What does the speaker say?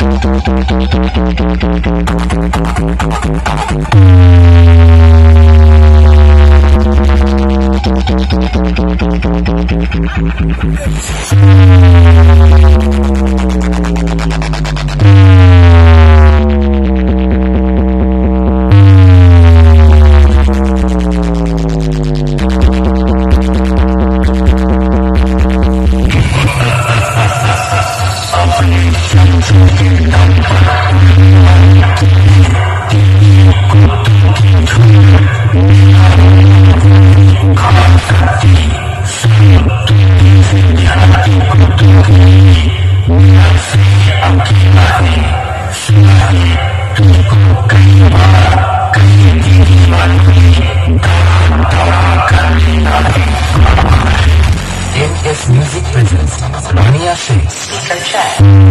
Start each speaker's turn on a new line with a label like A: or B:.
A: NS Music presents Mania Shakes. Kiran